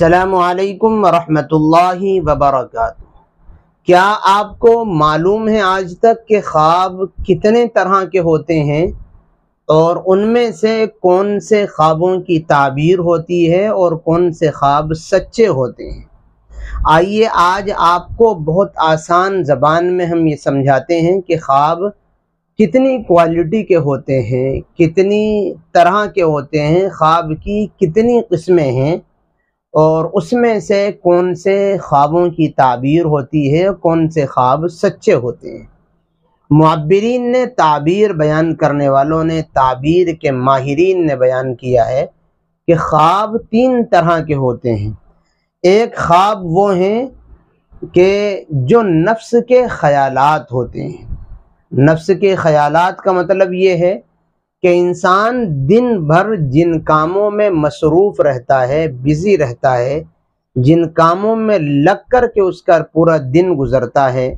السلام علیکم ورحمۃ اللہ وبرکاتہ۔ کیا آپ کو معلوم ہے آج تک کہ خواب کتنے طرح کے ہوتے ہیں؟ اور ان میں سے کون سے خوابوں کی تعبیر ہوتی ہے اور کون سے خواب سچے ہوتے ہیں؟ آئیے آج آپ کو بہت آسان زبان میں ہم یہ سمجھاتے ہیں کہ خواب کتنی کوالٹی کے ہوتے ہیں، کتنی طرح کے ہوتے ہیں، خواب کی کتنی قسمیں ہیں اور اس میں سے کون سے خوابوں کی تعبیر ہوتی ہے، کون سے خواب سچے ہوتے ہیں؟ معبرین نے تعبیر بیان کرنے والوں نے تعبیر کے ماہرین نے بیان کیا ہے کہ خواب تین طرح کے ہوتے ہیں۔ ایک خواب وہ ہیں کہ جو نفس کے خیالات ہوتے ہیں۔ نفس کے خیالات کا مطلب یہ ہے کہ انسان دن بھر جن کاموں میں مصروف رہتا ہے بزی رہتا ہے، جن کاموں میں لگ کر کے اس کا پورا دن گزرتا ہے،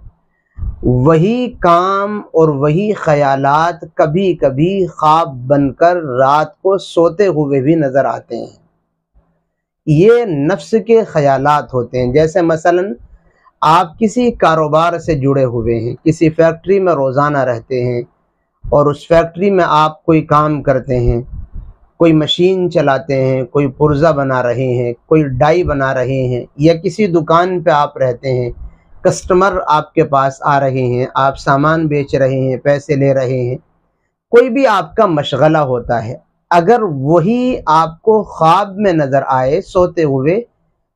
وہی کام اور وہی خیالات کبھی کبھی خواب بن کر رات کو سوتے ہوئے بھی نظر آتے ہیں۔ یہ نفس کے خیالات ہوتے ہیں۔ جیسے مثلا آپ کسی کاروبار سے جڑے ہوئے ہیں، کسی فیکٹری میں روزانہ رہتے ہیں اور اس فیکٹری میں آپ کوئی کام کرتے ہیں، کوئی مشین چلاتے ہیں، کوئی پرزہ بنا رہے ہیں، کوئی ڈائی بنا رہے ہیں، یا کسی دکان پہ آپ رہتے ہیں، کسٹمر آپ کے پاس آ رہے ہیں، آپ سامان بیچ رہے ہیں، پیسے لے رہے ہیں، کوئی بھی آپ کا مشغلہ ہوتا ہے۔ اگر وہی آپ کو خواب میں نظر آئے، سوتے ہوئے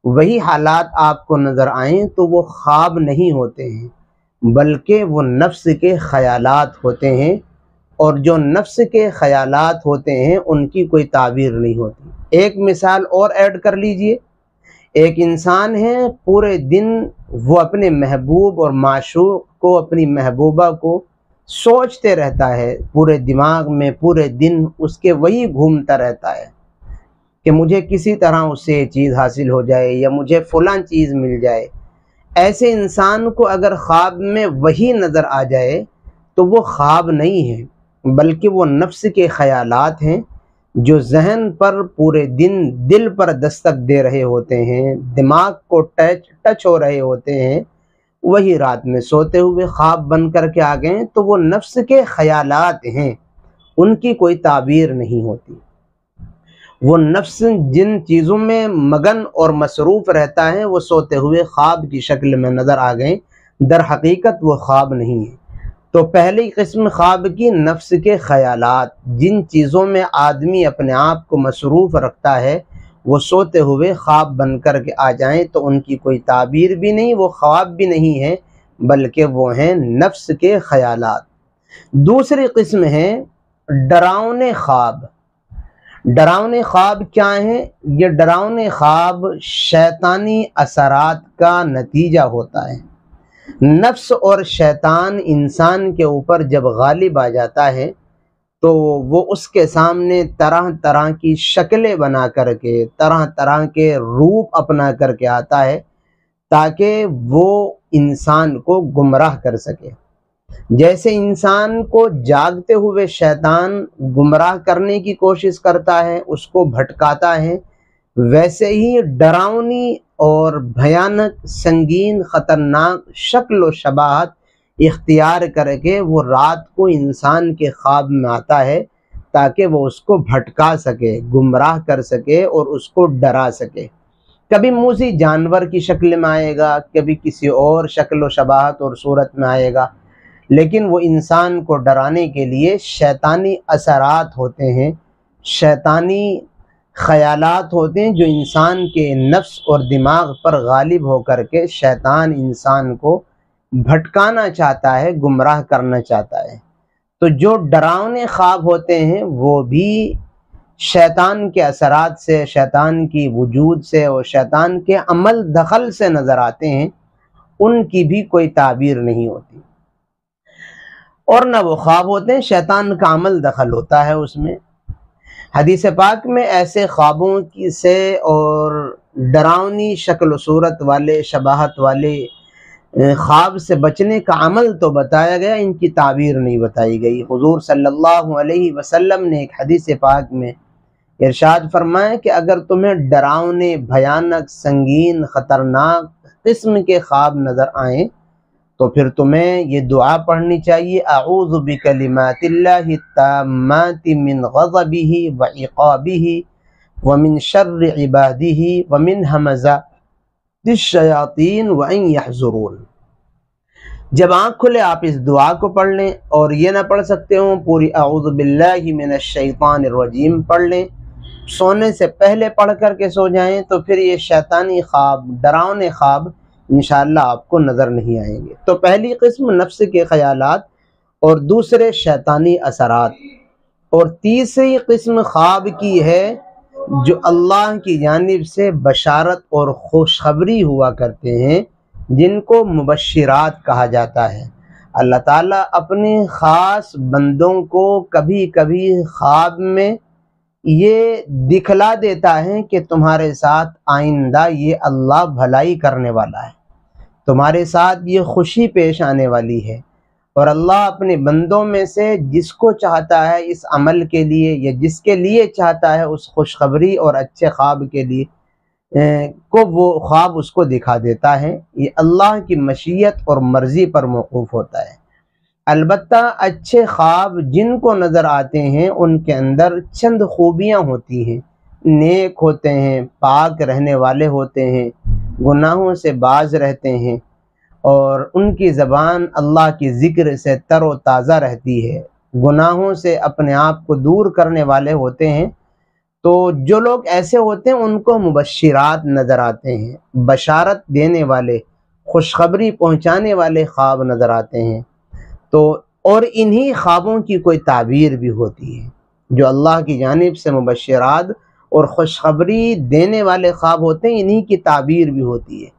وہی حالات آپ کو نظر آئیں، تو وہ خواب نہیں ہوتے ہیں، بلکہ وہ نفس کے خیالات ہوتے ہیں۔ اور جو نفس کے خیالات ہوتے ہیں، ان کی کوئی تعبیر نہیں ہوتی۔ ایک مثال اور ایڈ کر لیجیے۔ ایک انسان ہے، پورے دن وہ اپنے محبوب اور معشوق کو، اپنی محبوبہ کو سوچتے رہتا ہے۔ پورے دماغ میں، پورے دن اس کے وہی گھومتا رہتا ہے کہ مجھے کسی طرح اس سے یہ چیز حاصل ہو جائے یا مجھے فلاں چیز مل جائے۔ ایسے انسان کو اگر خواب میں وہی نظر آ جائے تو وہ خواب نہیں ہے۔ بلکہ وہ نفس کے خیالات ہیں جو ذہن پر پورے دن دل پر دستک دے رہے ہوتے ہیں، دماغ کو ٹچ ٹچ ہو رہے ہوتے ہیں۔ وہی رات میں سوتے ہوئے خواب بن کر کے آ گئے تو وہ نفس کے خیالات ہیں، ان کی کوئی تعبیر نہیں ہوتی۔ وہ نفس جن چیزوں میں مگن اور مصروف رہتا ہے، وہ سوتے ہوئے خواب کی شکل میں نظر آ گئے۔ در حقیقت وہ خواب نہیں ہے۔ تو پہلی قسم خواب کی نفس کے خیالات۔ جن چیزوں میں آدمی اپنے آپ کو مصروف رکھتا ہے، وہ سوتے ہوئے خواب بن کر کے آ جائیں تو ان کی کوئی تعبیر بھی نہیں، وہ خواب بھی نہیں ہے بلکہ وہ ہیں نفس کے خیالات۔ دوسری قسم ہے ڈراؤنے خواب۔ ڈراؤنے خواب کیا ہیں؟ یہ ڈراؤنے خواب شیطانی اثرات کا نتیجہ ہوتا ہے۔ نفس اور شیطان انسان کے اوپر جب غالب آ جاتا ہے، تو وہ اس کے سامنے طرح طرح کی شکلیں بنا کر کے، طرح طرح کے روپ اپنا کر کے آتا ہے تاکہ وہ انسان کو گمراہ کر سکے۔ جیسے انسان کو جاگتے ہوئے شیطان گمراہ کرنے کی کوشش کرتا ہے، اس کو بھٹکاتا ہے ویسے ہی ڈراؤنی اور بھیانک سنگین خطرناک شکل و شباہت اختیار کر کے وہ رات کو انسان کے خواب میں آتا ہے تاکہ وہ اس کو بھٹکا سکے، گمراہ کر سکے اور اس کو ڈرا سکے۔ کبھی موزی جانور کی شکل میں آئے گا، کبھی کسی اور شکل و شباہت اور صورت میں آئے گا۔ لیکن وہ انسان کو ڈرانے کے لیے شیطانی اثرات ہوتے ہیں، شیطانی خیالات ہوتے ہیں جو انسان کے نفس اور دماغ پر غالب ہو کر کے شیطان انسان کو بھٹکانا چاہتا ہے، گمراہ کرنا چاہتا ہے۔ تو جو ڈراؤنے خواب ہوتے ہیں، وہ بھی شیطان کے اثرات سے، شیطان کی وجود سے اور شیطان کے عمل دخل سے نظر آتے ہیں۔ ان کی بھی کوئی تعبیر نہیں ہوتی۔ اور نہ وہ خواب ہوتے ہیں، شیطان کا عمل دخل ہوتا ہے اس میں۔ حدیث پاک میں ایسے خوابوں کی سے اور ڈراؤنی شکل و صورت والے، شباہت والے خواب سے بچنے کا عمل تو بتایا گیا، ان کی تعبیر نہیں بتائی گئی۔ حضور صلی اللہ علیہ وسلم نے ایک حدیث پاک میں ارشاد فرمائے کہ اگر تمہیں ڈراؤنے، بھیانک، سنگین، خطرناک قسم کے خواب نظر آئیں تو پھر تمہیں یہ دعا پڑھنی چاہیے، اعوذ بکلمات اللہ التامات من غضبه وعقابه ومن شر عباده ومن حمزات الشیاطین وان يحضرون جب آنکھ کھلے، آپ اس دعا کو پڑھ لیں اور یہ نہ پڑھ سکتے ہوں، پوری اعوذ باللہ من الشیطان الرجیم پڑھ لیں۔ سونے سے پہلے پڑھ کر کے سو جائیں تو پھر یہ شیطانی خواب، ڈراؤنے خواب انشاءاللہ آپ کو نظر نہیں آئیں گے۔ تو پہلی قسم نفس کے خیالات اور دوسرے شیطانی اثرات۔ اور تیسری قسم خواب کی ہے جو اللہ کی جانب سے بشارت اور خوشخبری ہوا کرتے ہیں، جن کو مبشرات کہا جاتا ہے۔ اللہ تعالیٰ اپنے خاص بندوں کو کبھی کبھی خواب میں یہ دکھلا دیتا ہے کہ تمہارے ساتھ آئندہ یہ اللہ بھلائی کرنے والا ہے۔ تمہارے ساتھ یہ خوشی پیش آنے والی ہے۔ اور اللہ اپنے بندوں میں سے جس کو چاہتا ہے اس عمل کے لیے یا جس کے لیے چاہتا ہے اس خوشخبری اور اچھے خواب کے لیے کو وہ خواب اس کو دکھا دیتا ہے۔ یہ اللہ کی مشیت اور مرضی پر موقوف ہوتا ہے۔ البتہ اچھے خواب جن کو نظر آتے ہیں، ان کے اندر چند خوبیاں ہوتی ہیں۔ نیک ہوتے ہیں، پاک رہنے والے ہوتے ہیں۔ گناہوں سے باز رہتے ہیں اور ان کی زبان اللہ کی ذکر سے تر و تازہ رہتی ہے۔ گناہوں سے اپنے آپ کو دور کرنے والے ہوتے ہیں۔ تو جو لوگ ایسے ہوتے ہیں، ان کو مبشرات نظر آتے ہیں۔ بشارت دینے والے، خوشخبری پہنچانے والے خواب نظر آتے ہیں۔ تو اور انہی خوابوں کی کوئی تعبیر بھی ہوتی ہے۔ جو اللہ کی جانب سے مبشرات اور خوشخبری دینے والے خواب ہوتے ہیں، انہی کی تعبیر بھی ہوتی ہے۔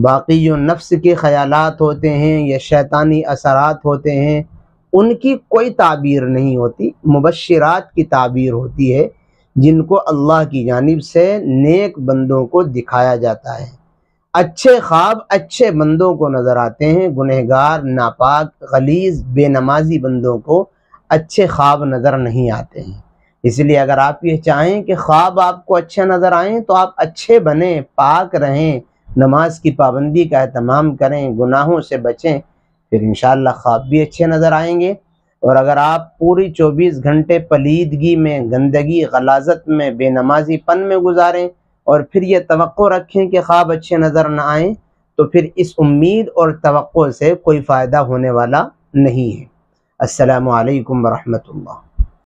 باقی جو نفس کے خیالات ہوتے ہیں یا شیطانی اثرات ہوتے ہیں، ان کی کوئی تعبیر نہیں ہوتی۔ مبشرات کی تعبیر ہوتی ہے، جن کو اللہ کی جانب سے نیک بندوں کو دکھایا جاتا ہے۔ اچھے خواب اچھے بندوں کو نظر آتے ہیں، گنہگار، ناپاک، غلیظ، بے نمازی بندوں کو اچھے خواب نظر نہیں آتے ہیں۔ اس لیے اگر آپ یہ چاہیں کہ خواب آپ کو اچھے نظر آئیں تو آپ اچھے بنیں پاک رہیں، نماز کی پابندی کا اہتمام کریں، گناہوں سے بچیں، پھر انشاءاللہ خواب بھی اچھے نظر آئیں گے۔ اور اگر آپ پوری چوبیس گھنٹے پلیدگی میں، گندگی، غلازت میں، بے نمازی پن میں گزاریں اور پھر یہ توقع رکھیں کہ خواب اچھے نظر نہ آئیں، تو پھر اس امید اور توقع سے کوئی فائدہ ہونے والا نہیں ہے۔ السلام علیکم ورحمۃ اللہ۔